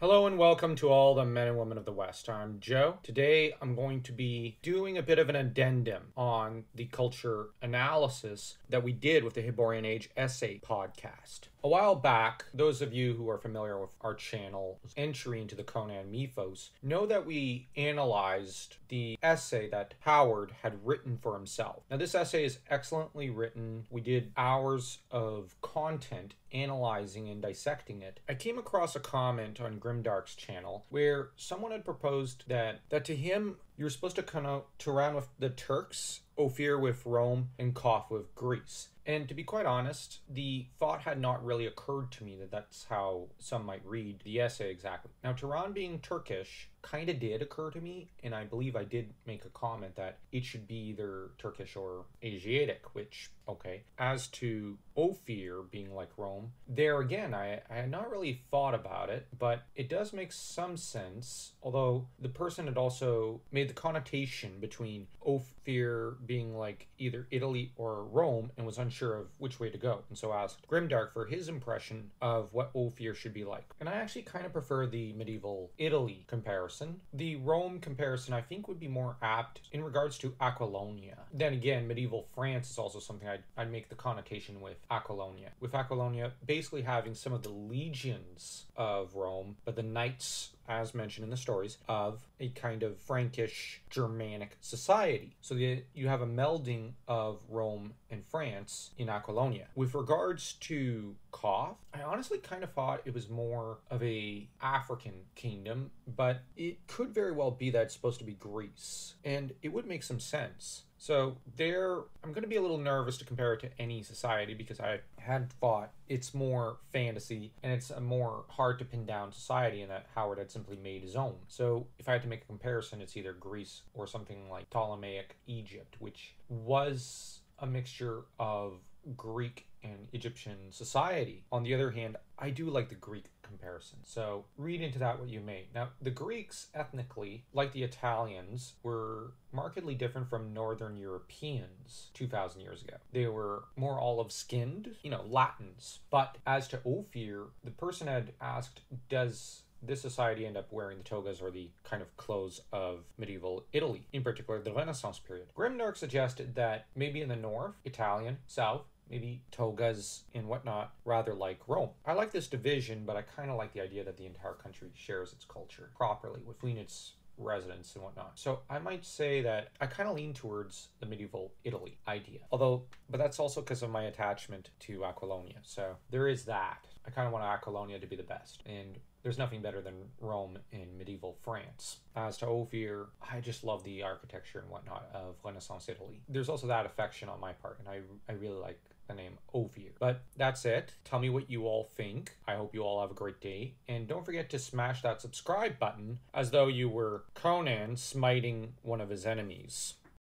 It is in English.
Hello and welcome to all the men and women of the West. I'm Joe. Today I'm going to be doing a bit of an addendum on the culture analysis that we did with the Hyborian Age essay podcast. A while back, those of you who are familiar with our channel entry into the Conan mythos know that we analyzed the essay that Howard had written for himself. Now, this essay is excellently written. We did hours of content analyzing and dissecting it. I came across a comment on Grimdark's channel where someone had proposed that that to him you're supposed to kind of Turan with the Turks, Ophir with Rome, and Koth with Greece. And to be quite honest, the thought had not really occurred to me that that's how some might read the essay exactly. Now, Turan being Turkish kind of did occur to me, and I believe I did make a comment that it should be either Turkish or Asiatic, which, okay. As to Ophir being like Rome, there again, I, I had not really thought about it, but it does make some sense, although the person had also made the connotation between Ophir being like either Italy or Rome and was unsure of which way to go, and so asked Grimdark for his impression of what Ophir should be like. And I actually kind of prefer the medieval Italy comparison. The Rome comparison, I think, would be more apt in regards to Aquilonia. Then again, medieval France is also something I'd, I'd make the connotation with Aquilonia. With Aquilonia basically having some of the legions of Rome, but the knights as mentioned in the stories, of a kind of Frankish Germanic society. So the, you have a melding of Rome and France in Aquilonia. With regards to Koth, I honestly kind of thought it was more of a African kingdom, but it could very well be that it's supposed to be Greece, and it would make some sense. So there, I'm going to be a little nervous to compare it to any society because I had thought it's more fantasy and it's a more hard to pin down society and that Howard had simply made his own. So if I had to make a comparison, it's either Greece or something like Ptolemaic Egypt, which was a mixture of Greek and Egyptian society. On the other hand, I do like the Greek comparison. So read into that what you may. Now, the Greeks ethnically, like the Italians, were markedly different from Northern Europeans 2,000 years ago. They were more olive skinned, you know, Latins. But as to Ophir, the person had asked, does this society end up wearing the togas or the kind of clothes of medieval Italy, in particular the Renaissance period. Grimdark suggested that maybe in the north, Italian, south, maybe togas and whatnot, rather like Rome. I like this division, but I kind of like the idea that the entire country shares its culture properly between its residents and whatnot. So I might say that I kind of lean towards the medieval Italy idea. Although, but that's also because of my attachment to Aquilonia. So there is that. I kind of want Aquilonia to be the best. And there's nothing better than Rome in medieval France. As to Ophir, I just love the architecture and whatnot of Renaissance Italy. There's also that affection on my part, and I, I really like the name Ophir. But that's it. Tell me what you all think. I hope you all have a great day. And don't forget to smash that subscribe button as though you were Conan smiting one of his enemies.